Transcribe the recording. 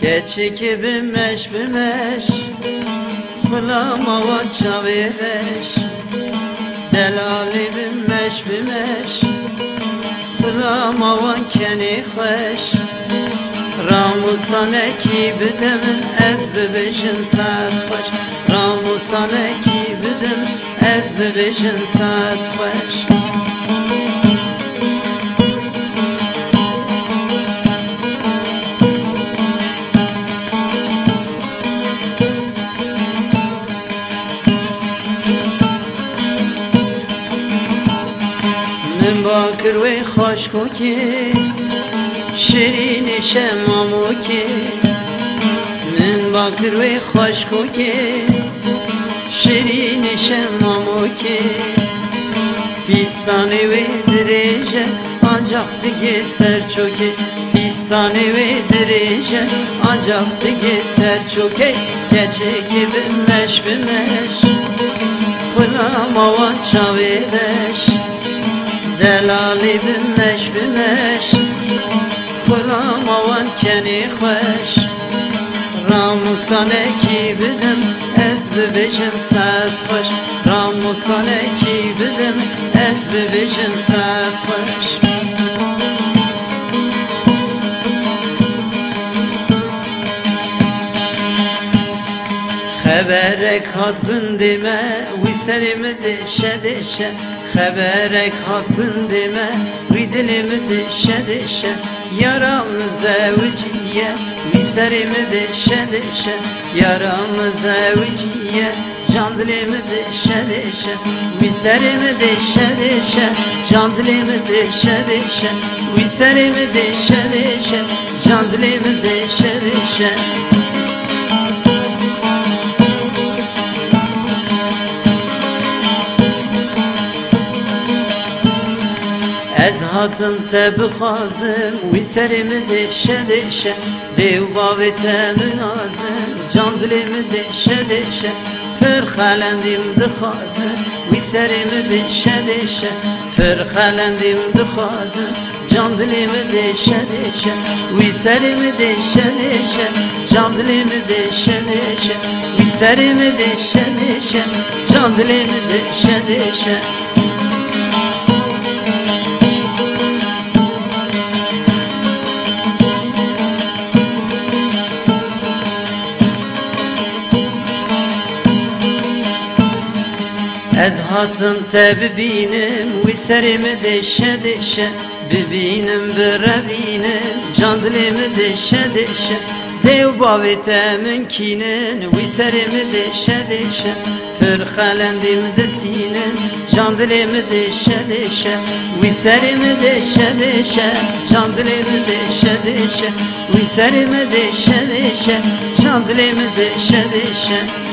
Keçi bimeş bimeş Fılama va çavireş Delali bimeş bimeş Fılama va keni xoş Ramusan eki bidemin ez bibişim saat xoş Ramusan eki bidim ez bibişim saat xoş من باکر و خوش کی شیرین شمامو کی من باکر و خوش کی شیرین شمامو کی فیستانی و درجه ancak dige ser çöke Fistani ve derece ancak dige ser çöke Keçe gibi meş bimeş Fılama va çavileş Delali bimeş bimeş Fılama van keni xoş Ramusan eki bidim Ez bibişim saat xoş Ramusan eki bidim Ez bibişim saat xoş خبرک هات گندمه وی سرم دشه دشه Xeberek hat gundime Vî dilimi dişe dişe Yaramı zevciye Vî serimi dişe dişe Yaramı Can dilimi dişe dişe Vî serimi dişe Can dilimi dişe dişe Vî serimi dişe Can dilimi dişe dişe Ez hatım te bixwazim Wî serê min deşe deşe Dêw bavê te min azim Can dilê min deşe deşe Pir xelendîm dixwazim Wî serê min deşe deşe Pir xelendîm dixwazim Can dilê min deşe deşe Wî serê min deşe deşe Can dilê min deşe deşe Wî serê min deşe deşe Can dilê min deşe deşe Ez hatım te bibînim wî serê me deşe deşe Bibînim birevînim can dilê me deşe deşe. Dêw bavê te min kînin wî serê me deşe deşe Pir xelendî min destînin can dilê me deşe deşe. Wî serê me deşe deşe can dilê me deşe deşe Wî serê deşe deşe can deşe deşe